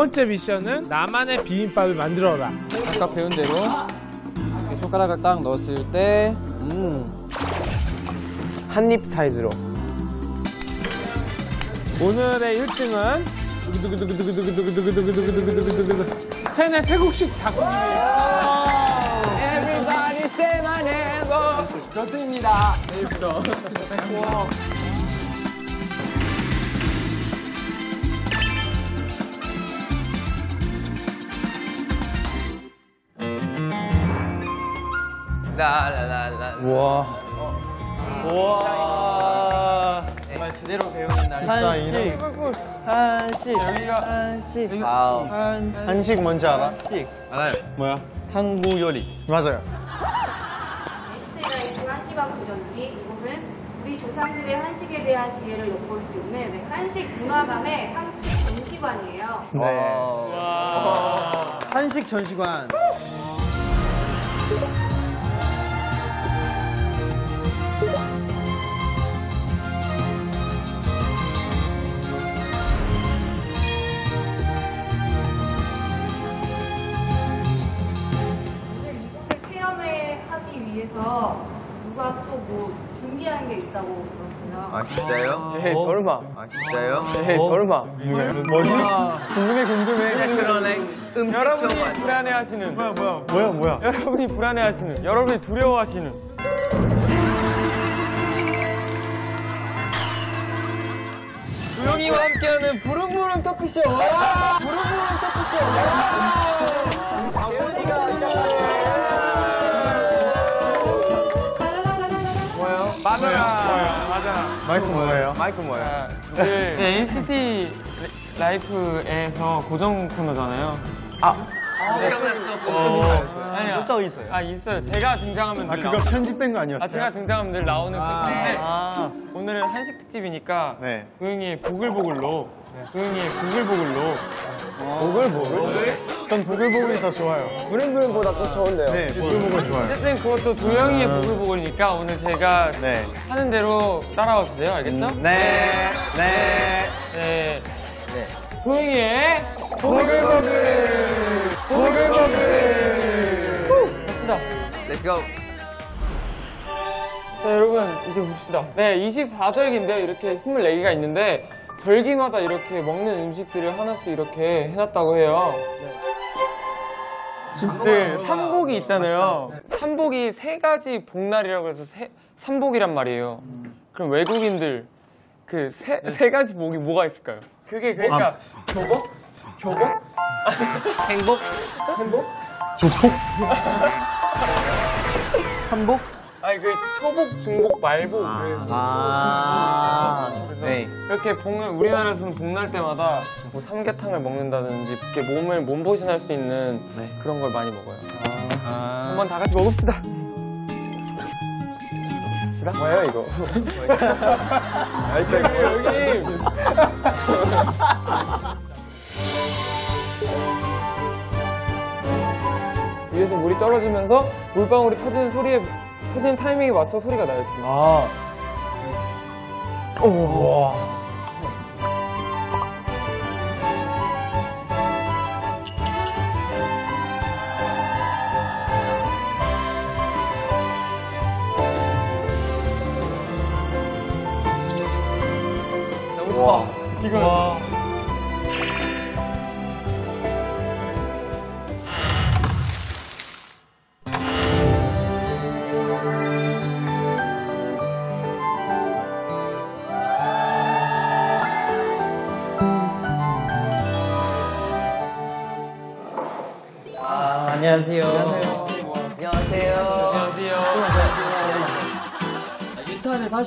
두 번째 미션은 나만의 비빔밥을 만들어라. 아까 배운 대로 이렇게 손가락을 딱 넣었을 때, 음, 한입 사이즈로. 오늘의 1등은 두구두구두구두구두구두구두구두구두구두구두구두구 텐의 태국식 닭고기입니다. Everybody say my name. 좋습니다. 라라라라. 우와. 우와. 정말 제대로 배우는 날. 한식. 한식. 여기가 한식. 한식. 한식 뭔지 알아? 한식. 알아요. 뭐야? 한국 요리. 맞아요. 에스테라이트 한시간 보존기 이곳은 우리 조상들의 한식에 대한 지혜를 엿볼 수 있는 네, 한식 문화관의 한식 전시관이에요. 네. 한식 전시관. 위해서 누가 또 뭐 준비한 게 있다고 들었어요. 아 진짜요? 에이, 설마. 아 진짜요? 에이, 설마. 뭐지? 궁금해, 궁금해. 그러네. 음식 여러분이. 불안해하시는 뭐야 뭐야 뭐야, 뭐야? 여러분이 불안해하시는 여러분이 두려워하시는 조영이와 함께하는 부릉부릉 토크쇼 부릉부릉 토크쇼 마이크 뭐예요? 마이크 뭐예요? 네, NCT 라이프에서 고정 코너잖아요 기억났어. 아니야 또 있어요. 아 있어요 제가 등장하면 아, 늘 그거 나오는 편집된 거 아니었어요? 아 제가 등장하면 늘 나오는 코너인데 아. 오늘은 한식 특집이니까 네. 도영이의 보글보글로 도영이의 보글보글로 전 보글보글이 더 좋아요. 부릉부릉보다 더 좋은데요. 네, 보글보글 좋아요. 어쨌든 그것도 도영이의 보글보글이니까 오늘 제가 네. 하는 대로 따라와 주세요 알겠죠? 네, 네. 네. 도영이의 Let's go. 자 여러분 이제 봅시다 네 24절기인데 이렇게 24개가 있는데 절기마다 이렇게 먹는 음식들을 하나씩 이렇게 해놨다고 해요 네, 삼복이 있잖아요 삼복이 세 가지 복날이라고 해서 세, 삼복이란 말이에요 그럼 외국인들 그 세 세 가지 복이 뭐가 있을까요? 그게 그러니까 교복? 교복? 행복. 조폭? 삼복? 아니 그 초복, 중복, 말복 그래서 아. 그래서 네. 이렇게 복을 우리나라에서는 복날 때마다 뭐 삼계탕을 먹는다든지 이렇게 몸을 몸보신할 수 있는 그런 걸 많이 먹어요. 한번 다 같이 먹읍시다. 뭐예요, 이거? 여기 위에서 물이 떨어지면서 물방울이 터지는 소리에 터지는 타이밍에 맞춰 소리가 나요 지금. 아. 와. 와. 이거. 와.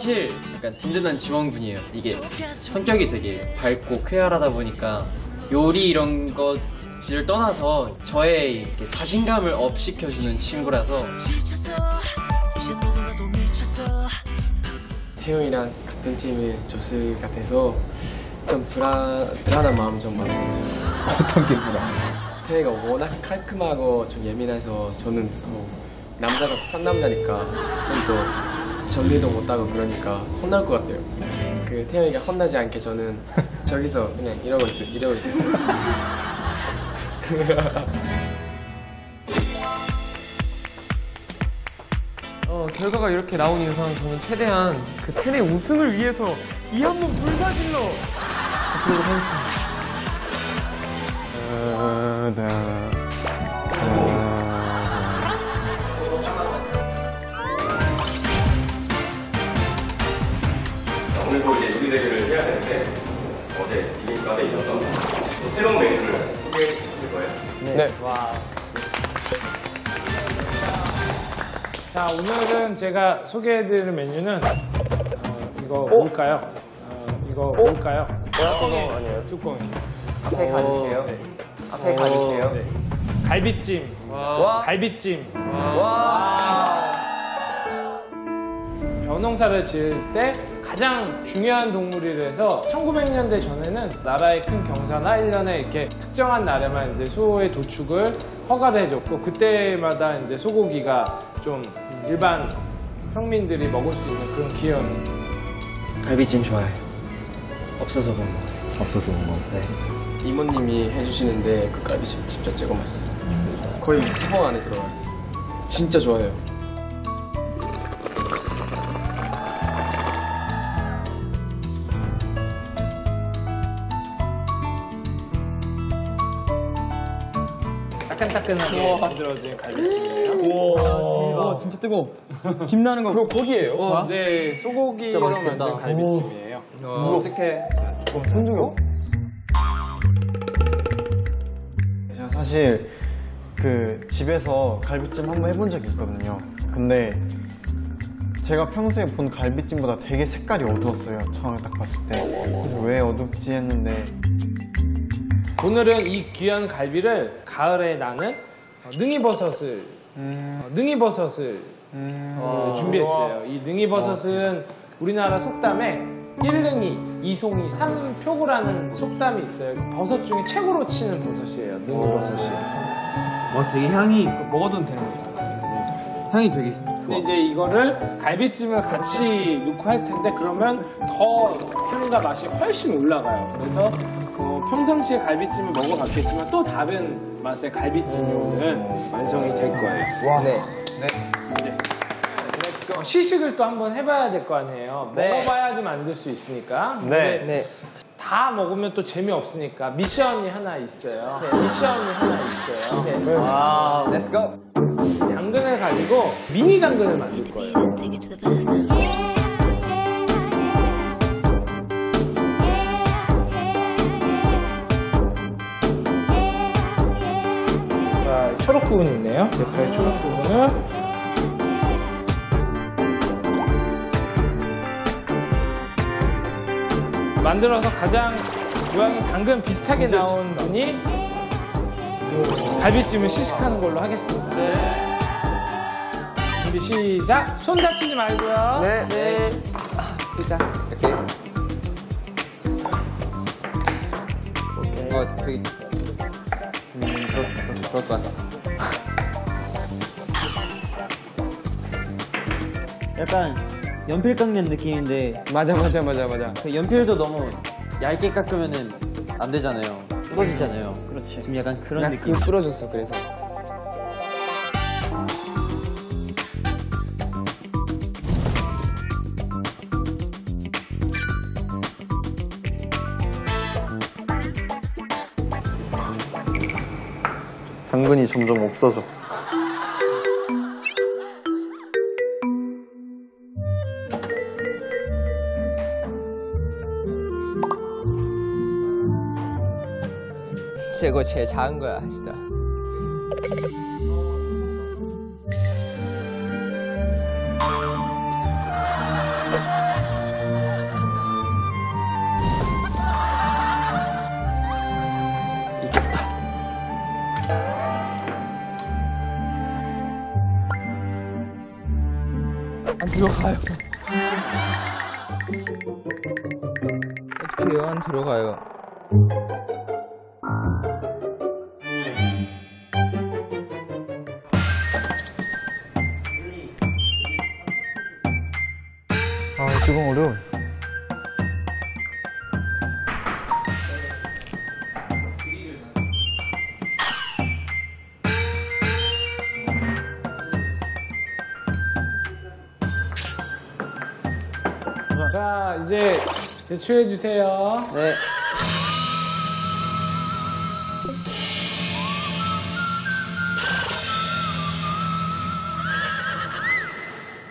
사실 약간 든든한 지원군이에요. 이게 성격이 되게 밝고 쾌활하다 보니까 요리 이런 것을 떠나서 저의 이렇게 자신감을 업시켜주는 친구라서 태용이랑 같은 팀의 조스 같아서 좀 불안, 불안한 마음 좀 많아요. 어떤 게 불안? 태용이가 워낙 깔끔하고 좀 예민해서 저는 또 남자가 쌍남자니까 좀더 정리도 못하고 그러니까 혼날 것 같아요. 그 태용이가 혼나지 않게 저는 저기서 그냥 이러고 있어 이러고 있어. 어, 결과가 이렇게 나온 이상 저는 최대한 그 팬의 우승을 위해서 이 한번 불사질러 그러도록 하겠습니다. 대결을 해야 되는데 어제 비빔밥에 이어서 또 새로운 메뉴를 소개해 주실 거예요. 네. 자, 오늘은 제가 소개해드릴 메뉴는 어, 이거 뭘까요? 어, 이거 뭘까요? 뚜껑이 아니에요. 뚜껑이. 앞에 가주세요. 네. 앞에 가주세요. 네. 갈비찜. 갈비찜. 벼농사를 지을 때 가장 중요한 동물이라서 1900년대 전에는 나라의 큰 경사나 1년에 이렇게 특정한 날에만 이제 소의 도축을 허가를 해줬고 그때마다 이제 소고기가 좀 일반 평민들이 먹을 수 있는 그런 기회였는데 갈비찜 좋아해. 없어서 못 먹어. 없어서 뭐. 네. 이모님이 해주시는데 그 갈비찜 진짜 째고 맛있어. 거의 세 번 안에 들어가요. 진짜 좋아해요. 따끈따끈하게 만들어진 갈비찜이에요. 와, 진짜 뜨거워. 김 나는 거. 그거 고기예요? 네, 소고기로 만든 갈비찜이에요. 어떻게? 제가 사실 그 집에서 갈비찜 한번 해본 적이 있거든요. 근데 제가 평소에 본 갈비찜보다 되게 색깔이 어두웠어요. 처음에 딱 봤을 때. 그래서 왜 어둡지 했는데 오늘은 이 귀한 갈비를 가을에 나는 어, 능이버섯을 어, 능이버섯을 어, 준비했어요. 이 능이버섯은 우리나라 속담에 1능이, 2송이, 3표구라는 속담이 있어요. 버섯 중에 최고로 치는 버섯이에요. 능이버섯이. 와, 되게 향이 먹어도 되는 거죠? 향이 되게 좋아. 근데 이제 이거를 갈비찜을 같이 넣고 할 텐데 그러면 더 향과 맛이 훨씬 올라가요. 그래서 어, 평상시에 갈비찜을 먹어봤겠지만 또 다른 맛의 갈비찜이 오늘 완성이 될 거예요. 네. 어, 시식을 또 한번 해봐야 될 거 아니에요. 먹어봐야지 만들 수 있으니까. 네. 네. 다 먹으면 또 재미없으니까 미션이 하나 있어요. 미션이 하나 있어요. Let's go. 당근을 가지고 미니 당근을 만들 거예요. 자, 초록 부분 있네요. 제파의 초록 부분을 만들어서 가장 모양이 당근 비슷하게 나온 분이 갈비찜을 시식하는 걸로 하겠습니다. 준비 시작. 손 다치지 말고요. 네. 네. 시작. 오케이. 어, 되게. 음, 그럴, 그럴, 것 같아. 약간 연필 깎는 느낌인데 맞아, 맞아, 맞아, 맞아. 그 연필도 너무 얇게 깎으면은 안 되잖아요. 부러지잖아요. 그렇지. 지금 약간 그런 느낌. 그 부러졌어, 그래서. 당근이 점점 없어져. 최고 제일 작은 거야, 진짜. 들어가요. 어떻게요? 안 들어가요. 아, 조금 어려워. 이제 제출해 주세요. 네.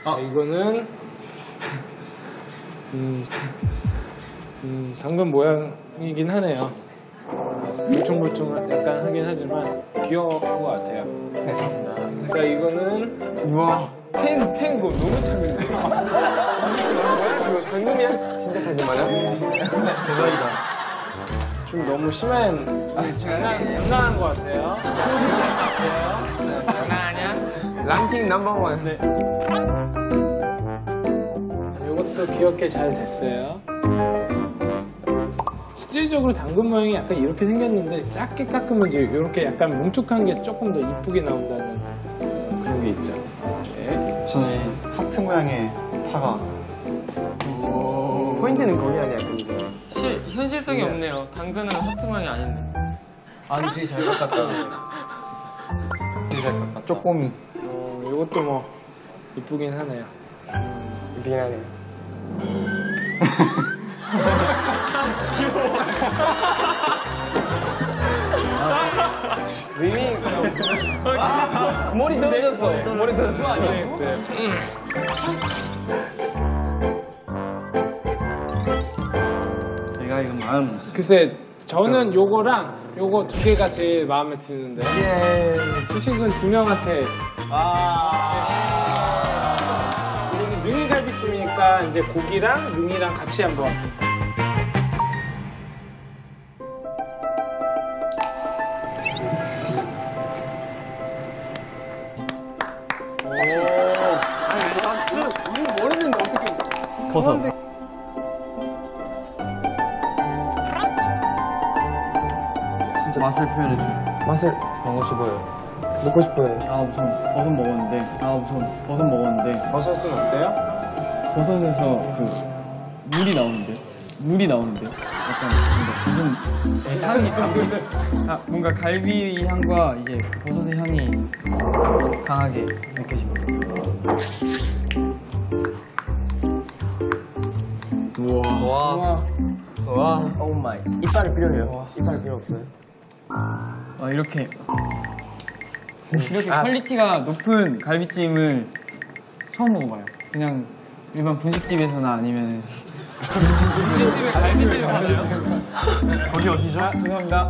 자, 이거는 음, 음, 당근 모양이긴 하네요. 물총물총 약간 하긴 하지만 귀여운 것 같아요. 자, 이거는 우와. 펜, 펜거 너무 작은데. 뭐야? 그거 당근이야? 진짜 당근 맞아? 대박이다. 좀 너무 심한 장난, 장난한 것 같아요. 장난 아니야? 랑킹 넘버원. 네. 이것도 귀엽게 잘 됐어요. 실질적으로 당근 모양이 약간 이렇게 생겼는데 작게 깎으면 이제 이렇게 약간 뭉툭한 게 조금 더 이쁘게 나온다는 그런 게 있죠. 네. 저는 하트 모양의 파가 포인트는 거기 아니야, 근데. 실, 현실성이 없네요. 당근은 하트 모양이 아닌데. 아니 되게 잘 깎았다. 되게 잘 깎았다. 쪼꼬미. 어, 이것도 뭐 이쁘긴 하네요. 이쁘긴 하네요. 위밍. 머리 떨어졌어. 머리 떨어졌어. 제가 이거 마음. 글쎄 저는 요거랑 요거 두 개가 제일 마음에 드는데 예. 시식은 두 명한테 우리는 능이 갈비찜이니까 이제 고기랑 능이랑 같이 한번 맛을 먹고 싶어요. 먹고 싶어요. 아 우선 버섯 먹었는데 아 우선 버섯 먹었는데 버섯은 어때요? 버섯에서 그 물이 나오는데 물이 나오는데 약간 뭔가 무슨 향이 아, 뭔가 갈비 향과 이제 버섯의 향이 강하게 느껴집니다. 와. 와. Oh my. 이빨이 필요해요. 이빨 필요 없어요. 아, 이렇게 이렇게 quality가 높은 갈비찜을 처음 먹어봐요. 그냥 일반 분식집에서나 아니면 분식집에 갈비찜에 가세요? 거기 어디죠? 아, 죄송합니다.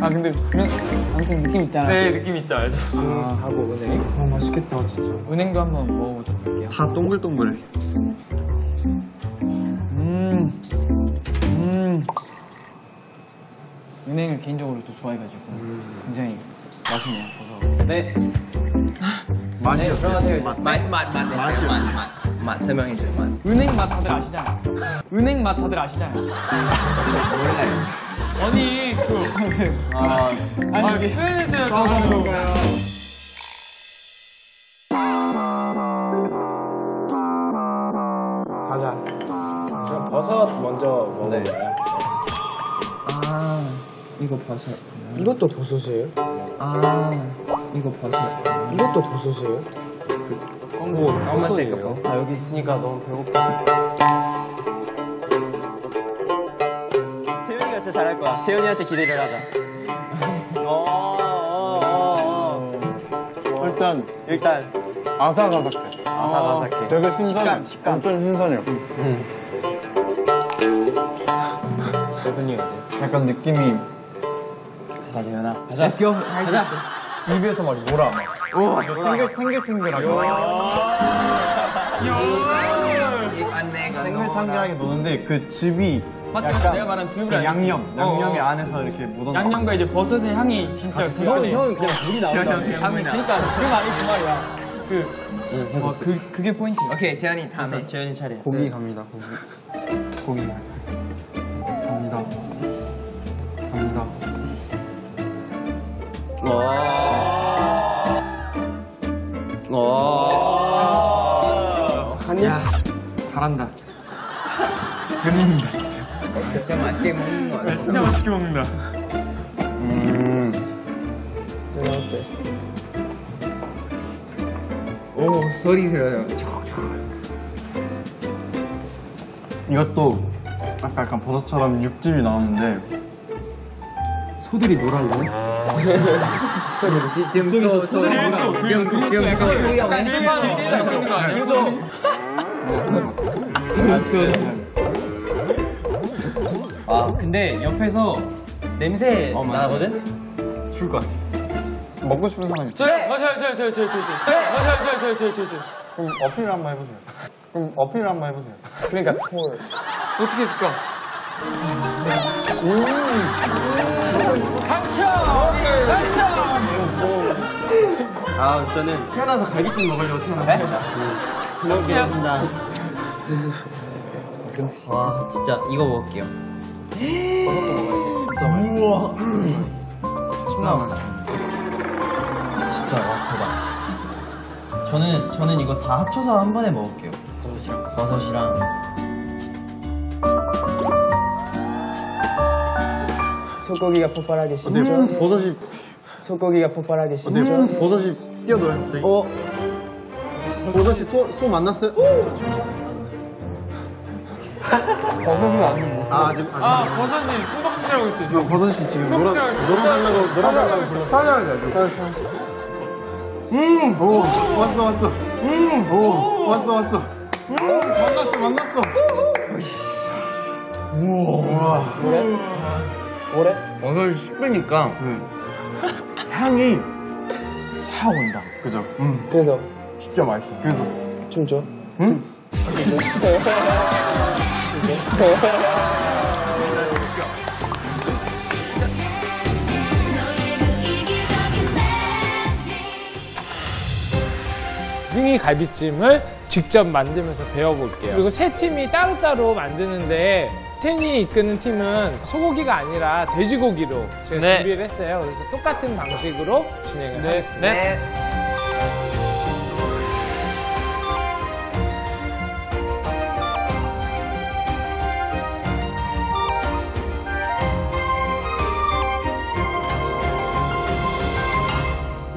아 근데 그냥 아무튼 느낌 있잖아요. 네, 느낌 있죠, 알죠? 음, 하고 은행 어, 맛있겠다 진짜 은행도 한번 먹어보도록 할게요. 다 동글동글해. 음, 음. 은행을 개인적으로 또 좋아해가지고 굉장히 맛있네요. 버섯. 네. 맛이 들어가세요. 맛, 맛, 맛, 맛, 맛, 맛. 맛 설명해줘, 맛. 은행 맛 다들 아시잖아요. 은행 맛 다들 아시잖아요. 몰라요. 아니 그 아, 아니 이게 표현해줘야 싸우는 건가요? 가자 우선 버섯 먼저 먹어봐요 아, 이거 버섯. 이것도 버섯이에요? 아, 이거 버섯. 이것도 버섯이에요? 뭐, 까만색 거. 아 여기 있으니까 너무 배고파. 재현이가 진짜 잘할 거야. 재현이한테 기대를 하자. 어, 어, 어, 어. 일단 일단 아삭아삭해. 아삭아삭해. 되게 신선해. 식감, 식감. 엄청 신선해요. 재현이 어때? 약간 느낌이 가자 재현아. 가자. Let's go. 가자. 입에서 막 놀아. 막. 오, 탱글 탱글탱글하게. 탱글탱글하게 노는데 그 즙이 맞지? 약간 내가 말한 즙을 그? 양념, 어, 양념이 어. 안에서 이렇게 묻어나. 양념과 이제 버섯의 향이 진짜. 형은 그냥 물이 나온다. 향이 그러니까 그 말이 그 말이야. 그, 어, 그 그게 포인트. 오케이, 재현이 다음에. 재현이 차례. 고기 갑니다. 고기. 고기. 와. 야, 잘한다. 그림인다 진짜. 진짜 맛있게 먹는 거 같아. 진짜 맛있게 먹는다. 음. 오, 소리 들어요. 이것도 아까 약간 버섯처럼 육즙이 나왔는데 소들이 놀아요. 지- 지금 소, 소, 지금, 지금 소 수영해? 아 근데 옆에서 냄새 나거든? 죽을 것 같아. 먹고 싶은 사람 있어? 저요 맞아요 저요 저요 저요 저요 저요 맞아요 저요 저요 저요 저요 저요 그럼 어필을 한번 해보세요. 그럼 어필을 한번 해보세요. 그러니까 톨 어떻게 했을까? 아 저는 태어나서 갈비찜 먹으려고 태어났습니다. 고맙습니다. 와 진짜 이거 먹을게요. 우와. 침 나왔어. 진짜 와 대박. 저는 저는 이거 다 합쳐서 한 번에 먹을게요. 버섯이랑 버섯이랑 소고기가 폭발하기 싫죠? 음, 버섯이 소고기가 폭발하기 싫죠? 음, 버섯이 뛰어들어요 갑자기. 어? 버섯이 소, 소 만났어요? 버섯은 안 먹어. 아 아직. 아 버섯이 숨바꼭질하고 있어요 지금 지금 버섯이 지금 놀아 놀아달라고 놀아달라고 불렀어. 살려야 살았어 살았어. 음, 오 왔어 왔어. 음, 오 왔어 왔어. 음, 만났어 만났어. 오래? 버섯이 씹으니까 네, 향이 싹 온다. 그죠. 그래서 진짜 맛있어. 그래서 춤춰? 능이 갈비찜을 직접 만들면서 배워볼게요. 그리고 세 팀이 따로따로 만드는데 텐이 이끄는 팀은 소고기가 아니라 돼지고기로 제가 네. 준비를 했어요. 그래서 똑같은 방식으로 진행을 하겠습니다. 네.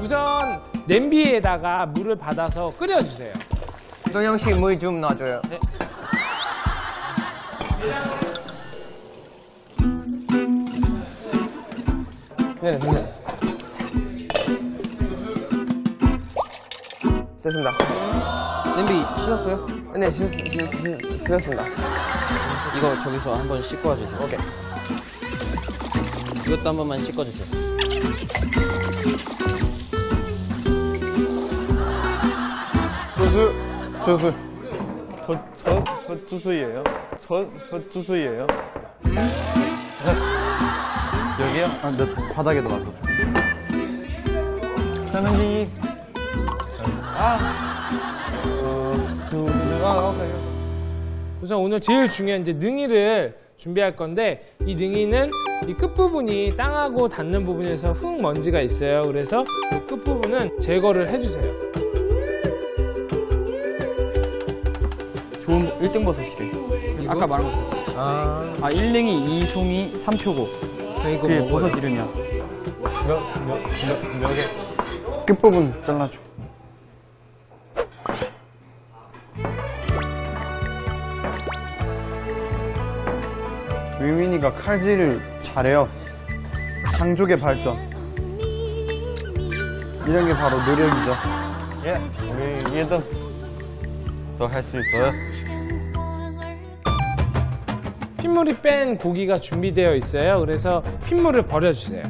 우선 냄비에다가 물을 받아서 끓여주세요. 동영 씨 물 좀 넣어줘요. 네, 됐습니다. 됐습니다. 냄비 씻었어요? 네, 씻, 씻, 씻, 씻었습니다. 이거 저기서 한번 씻고 와주세요. 오케이. 이것도 한 번만 씻어주세요. 주수 주수. 주수이에요. 저저 주수이에요. 여기요? 아, 내 바닥에다 놔둬줘. 세븐디. 아. 어, 두, 아, 오케이. 우선 오늘 제일 중요한 이제 능이를 준비할 건데 이 능이는 이 끝부분이 땅하고 닿는 부분에서 흙 먼지가 있어요. 그래서 이 끝부분은 제거를 해주세요. 좋은 1등 버섯이래. 아까 말한 거. 아, 아 1능이 2송이 3표고. 이거 그게 먹어요. 버섯 이름이야. 끝부분 잘라줘. 위민이가 칼질을 잘해요. 장족의 발전. 이런 게 바로 노력이죠. 예, 우리 얘도 더 할 수 있어요. 핏물이 뺀 고기가 준비되어 있어요. 그래서 핏물을 버려주세요.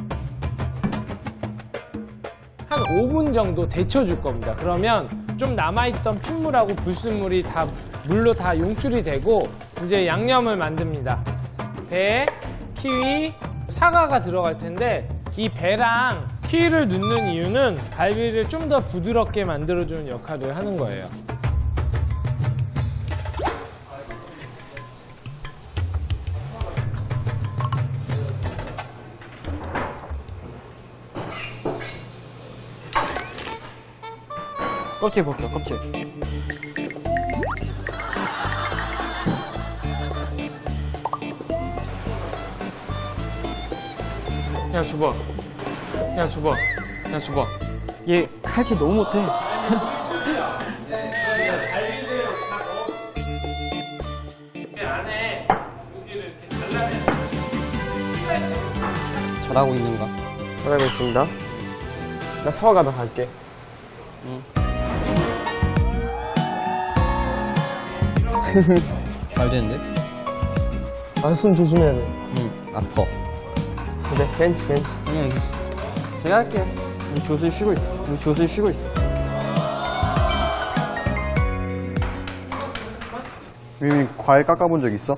한 5분 정도 데쳐줄 겁니다. 그러면 좀 남아있던 핏물하고 불순물이 다 물로 다 용출이 되고 이제 양념을 만듭니다. 배, 키위, 사과가 들어갈 텐데 이 배랑 키위를 넣는 이유는 갈비를 좀 더 부드럽게 만들어주는 역할을 하는 거예요. 껍질 벗겨 껍질. 야 줘봐. 야 줘봐. 야 줘봐. 얘 칼질 너무 못해. 잘하고 있는가? 잘하고 있습니다. 나 서가다 갈게. 잘 되는데? 아, 손 조심해야 돼. 응, 아파. 그래, 젠치, 젠치. 아니, 알겠어. 제가 할게요. 우리 조슬 쉬고 있어. 우리 조슬 쉬고 있어. 미미 과일 깎아본 적 있어?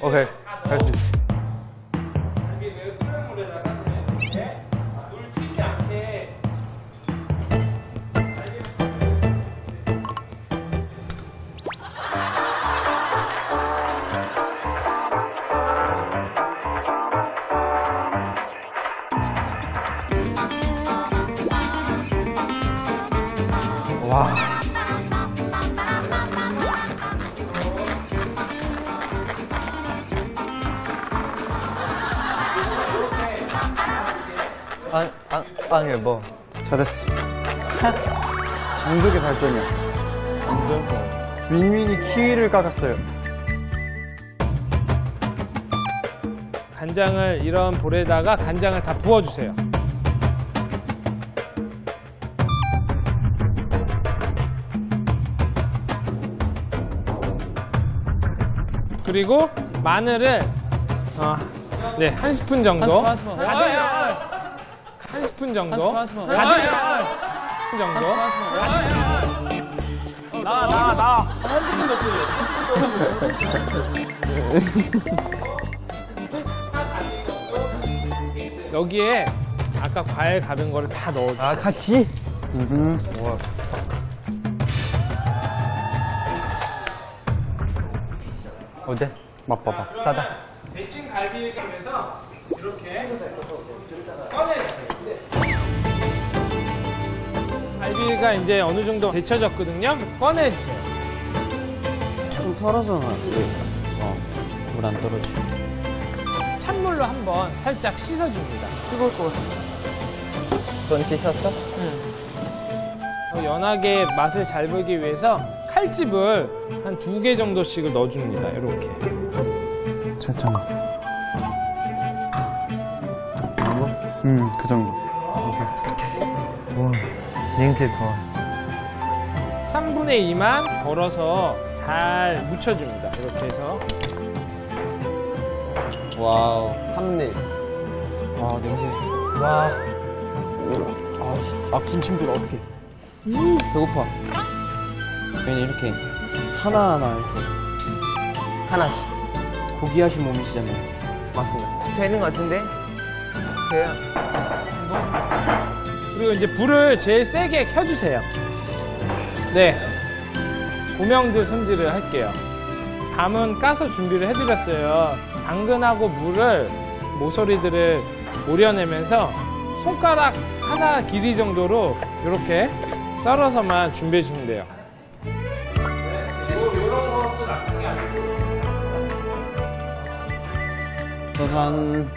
오케이. 할 수 있어. 와. 아, 아, 아니, 뭐. 잘했어. 장족의 발전이야. 완전. 윈윈이 키위를 깎았어요. 간장을 이런 볼에다가 간장을 다 부어주세요. 그리고 마늘을 어, 네, 한 스푼 정도. 가득, 한 스푼 정도. 가득, 한 스푼 정도. 나와, 나와, 나와. 여기에 아까 과일 가른 거를 다 넣어주세요. 아, 같이? 음. 어때? 맛봐봐. 싸다. 데친 갈비에서 이렇게 꺼내주세요. 갈비가 이제 어느 정도 데쳐졌거든요. 꺼내주세요. 좀 털어서 놔. 어, 물 안 떨어져. 찬물로 한번 살짝 씻어줍니다. 뜨거울 것 같아. 손 씻었어? 더 연하게 맛을 잘 보기 위해서 칼집을 한 두 개 정도씩을 넣어줍니다. 이렇게. 천천히. 음, 그 정도. 와, 냄새 좋아. 3분의 2만 덜어서 잘 묻혀줍니다. 이렇게 해서. 와우. 삼립. 와, 냄새. 와, 아, 씨, 아 군침돌 어떡해. 배고파. 괜히 이렇게 하나하나 이렇게 하나씩. 고귀하신 몸이시잖아요. 맞습니다. 되는 것 같은데? 돼요. 그리고 이제 불을 제일 세게 켜주세요. 네. 고명들 손질을 할게요. 밤은 까서 준비를 해드렸어요. 당근하고 물을 모서리들을 오려내면서 손가락 하나 길이 정도로 이렇게 썰어서만 준비해 주면 돼요. 도산.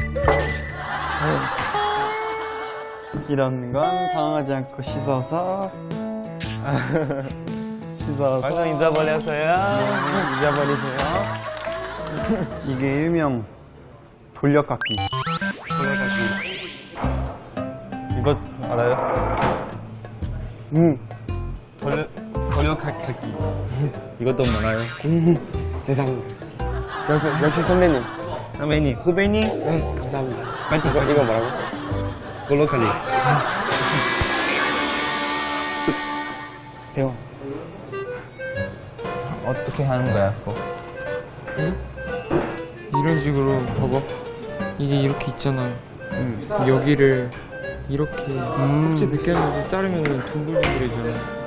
이런 건 당하지 않고 씻어서. 씻어서. 완전 잊어버렸어요. 잊어버리세요. 이게 일명 돌려깎기. 이거 알아요? 응. 돌려, 돌려깎기. 이것도 몰라요? 죄송합니다. 역시, 역시 선배님. 선배님, 후배님? 네, 감사합니다. 파이팅, 이거, 이거 뭐라고? 돌려깎기. 배워. 어떻게 하는 거야, 그거? 이런 식으로 봐봐. 이게 이렇게 있잖아요. 여기를 이렇게 껍질 벗겨내서 자르면 둥글둥글해져요.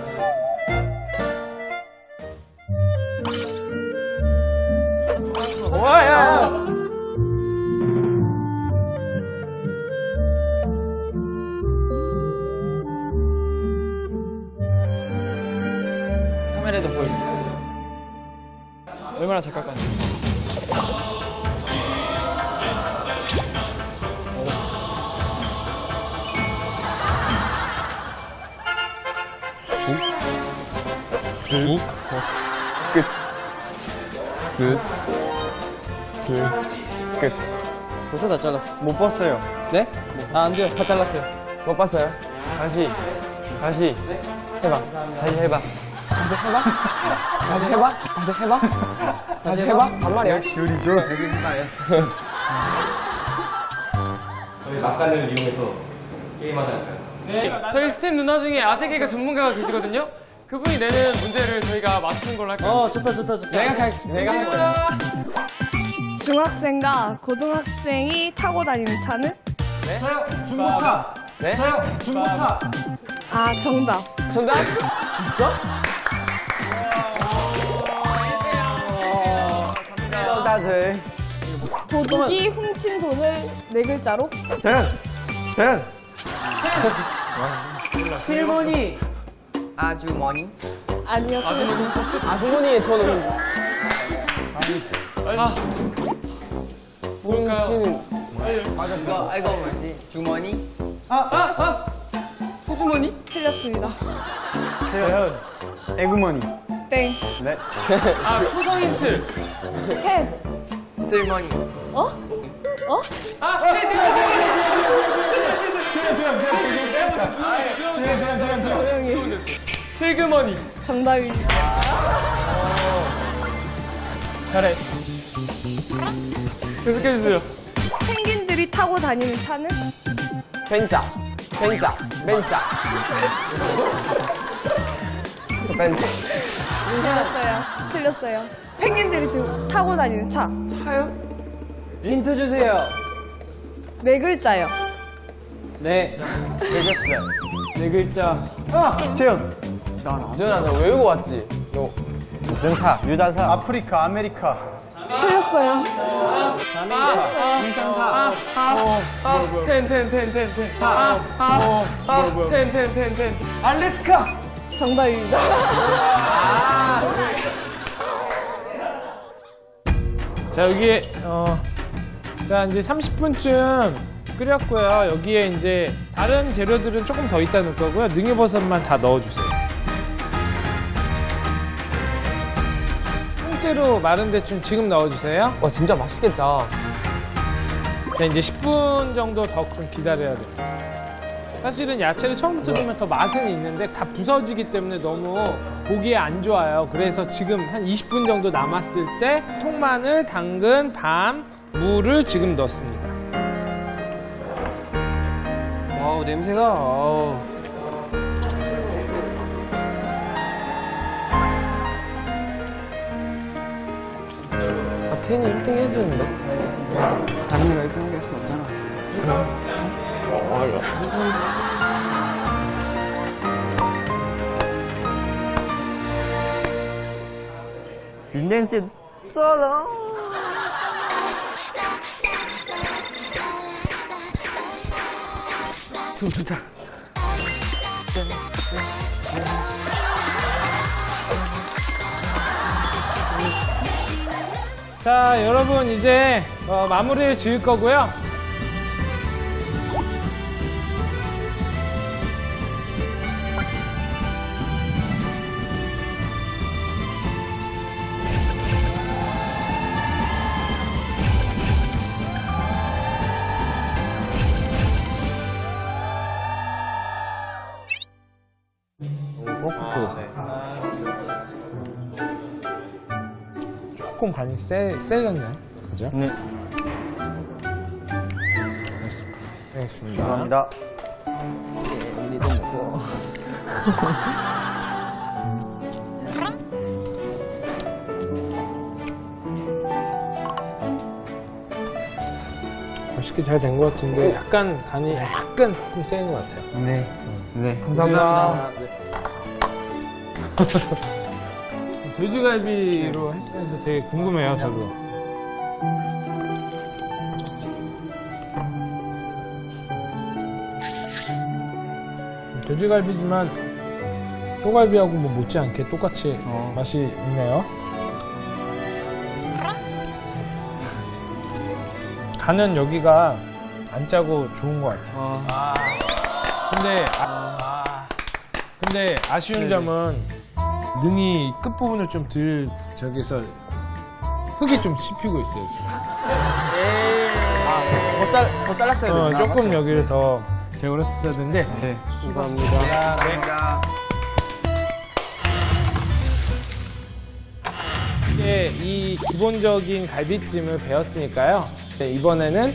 끝. 둘, 끝. 벌써 다 잘랐어. 못 봤어요. 네? 아, 안 돼요. 다 잘랐어요. 못 봤어요. 다시, 다시. 해봐. 다시 해봐. 다시 해봐. 다시 해봐. 다시 해봐. 다시 해봐. 반말이야. 역시 우리 조스. 저희 막간을 이용해서 게임하자 할까요? 네, 저희 스텝 누나 중에 아재개가 전문가가 계시거든요. 그분이 내는 문제를 저희가 맞추는 걸로 할까요? 어, 좋다, 좋다, 좋다. 내가 갈, 내가 할 거야. 중학생과 고등학생이 타고 다니는 차는? 중고차. 네? 저요, 중고차. 아, 정답. 정답? 진짜? 다들. 도둑이 훔친 돈을 네 글자로? 재현, 재현. 스틸머니. 아주머니. 아니요. 아주머니의 돈을 아, 뭘까요? 훔치는. 이거, 이거 뭐지? 주머니? 아, 아! 호주머니? 틀렸습니다. 재현, 에그머니. 땡. 네. 아, 초성 힌트. 펜. 쓸머니. 어? 어? 아, 네, 네, 네, 재현, 재현, 재 조용히. 슬그머니. 정답입니다. 잘해. 계속해주세요. 펭귄들이 타고 다니는 차는? 벤자, 벤자, 벤자. 그래서 벤자. 틀렸어요. 틀렸어요. 펭귄들이 지금 타고 다니는 차. 힌트 주세요. 네 글자요. 네. 되셨어요. 네 글자. 아, 재현. 지현아, 너 외우고 왔지? 너. 유전사, 유전사. 아프리카, 아메리카. 틀렸어요. 아, 아, 아, 텐, 텐, 텐, 텐, 텐. 아, 아, 아, 텐, 텐, 텐, 텐. 알래스카! 정답입니다. 자 여기에 어, 자 이제 30분쯤 끓였고요. 여기에 이제 다른 재료들은 조금 더 이따 넣을 거고요. 능이버섯만 다 넣어주세요. 통째로 마른 대충 지금 넣어주세요. 와, 진짜 맛있겠다. 자 이제 10분 정도 더 좀 기다려야 돼요. 사실은 야채를 처음부터 넣으면 더 맛은 있는데 다 부서지기 때문에 너무 보기에 안 좋아요. 그래서 지금 한 20분 정도 남았을 때 통마늘, 당근, 밤, 무를 지금 넣습니다. 냄새가. 아우. 아, 텐이 1등 해주는데? 다니가 1등 할수 없잖아. 윤 냄새. 자, 여러분 이제 어, 마무리를 지을 거고요. 조금 간이 세, 세졌네. 그죠? 네. 알겠습니다. 감사합니다. 우리도 먹고. 맛있게 잘 된 것 같은데 약간 간이 약간 조금 센 것 같아요. 네. 네. 감사합니다. 돼지갈비로 했어서 되게 궁금해요, 저도. 돼지갈비지만 또갈비하고 뭐 못지않게 똑같이 맛이 있네요. 간은 여기가 안 짜고 좋은 것 같아요. 근데 아, 근데 아쉬운 점은 능이 끝부분을 좀덜 저기서 흙이 좀 씹히고 있어요. 지금. 더, 잘, 더 잘랐어야 어, 됐나? 조금 여기를 더 제거를 했어야 되는데. 네. 감사합니다. 이제 이 기본적인 갈비찜을 배웠으니까요. 네, 이번에는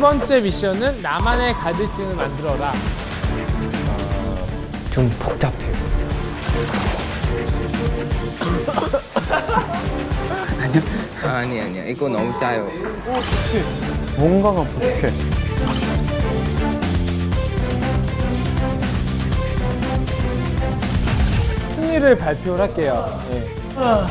번째 미션은 나만의 갈비찜을 만들어라. 좀 복잡해요. 아니 아니야 이거 너무 짜요. 뭔가가 부족해. 승리를 발표를 할게요. 예. 아,